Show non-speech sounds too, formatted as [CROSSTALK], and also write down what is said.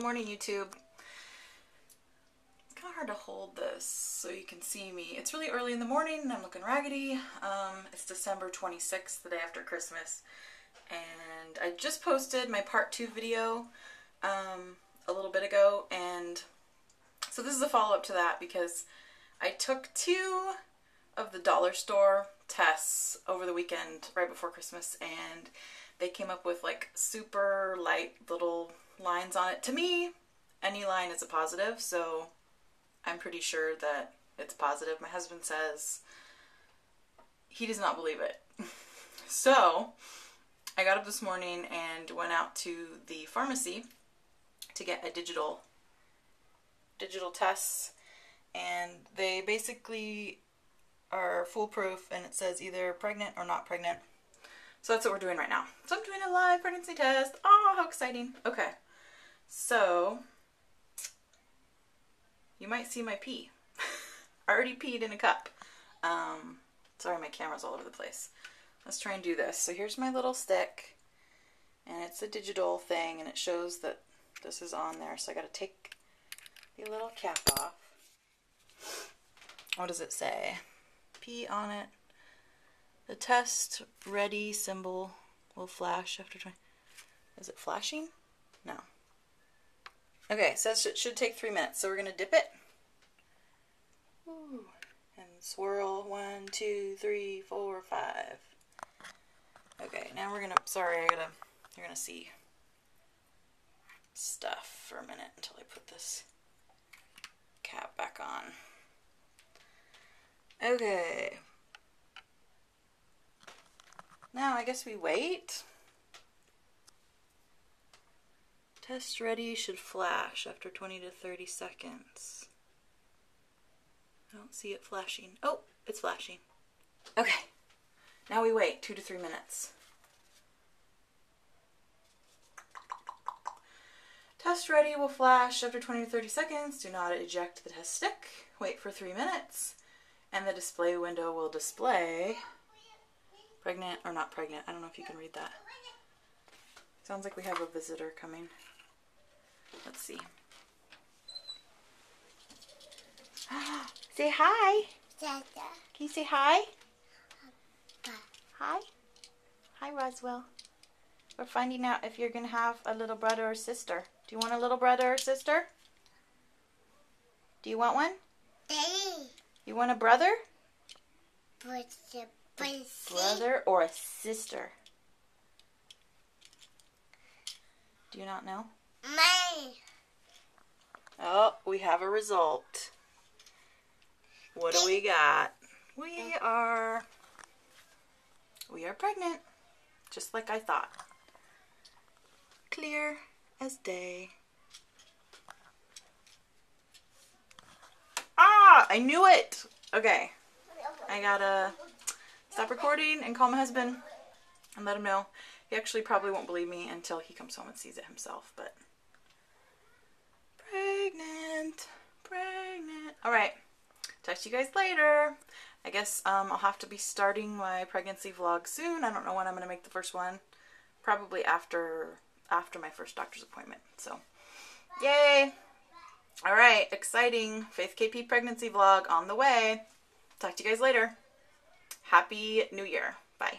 Good morning, YouTube. It's kind of hard to hold this so you can see me. It's really early in the morning and I'm looking raggedy. Um, it's December 26th, the day after Christmas. And I just posted my part two video um, a little bit ago. And so this is a follow up to that because I took two of the dollar store tests over the weekend right before Christmas and they came up with like super light little lines on it. To me, any line is a positive, so I'm pretty sure that it's positive. My husband says he does not believe it. [LAUGHS] so I got up this morning and went out to the pharmacy to get a digital digital tests and they basically are foolproof and it says either pregnant or not pregnant. So that's what we're doing right now. So I'm doing a live pregnancy test. Oh, how exciting. Okay. So you might see my pee. [LAUGHS] I already peed in a cup. Um, sorry, my camera's all over the place. Let's try and do this. So here's my little stick and it's a digital thing and it shows that this is on there. So I got to take the little cap off. What does it say? P on it. The test ready symbol will flash after trying. Is it flashing? No. Okay, says it should take three minutes, so we're gonna dip it. Ooh. And swirl one, two, three, four, five. Okay, now we're gonna. Sorry, I gotta. You're gonna see stuff for a minute until I put this cap back on. Okay. Now I guess we wait. Test ready should flash after 20 to 30 seconds. I don't see it flashing. Oh, it's flashing. Okay. Now we wait two to three minutes. Test ready will flash after 20 to 30 seconds. Do not eject the test stick. Wait for three minutes. And the display window will display pregnant or not pregnant. I don't know if you can read that. Sounds like we have a visitor coming. Let's see. [GASPS] say hi. Can you say hi? Hi. Hi, Roswell. We're finding out if you're going to have a little brother or sister. Do you want a little brother or sister? Do you want one? You want a brother? Brother or a sister? Do you not know? Oh, we have a result. What do we got? We are we are pregnant, just like I thought. Clear as day. Ah, I knew it. Okay. I gotta stop recording and call my husband and let him know. He actually probably won't believe me until he comes home and sees it himself, but pregnant, pregnant. All right, talk to you guys later. I guess um, I'll have to be starting my pregnancy vlog soon. I don't know when I'm going to make the first one. Probably after after my first doctor's appointment. So, yay! All right, exciting Faith KP pregnancy vlog on the way. Talk to you guys later. Happy New Year. Bye.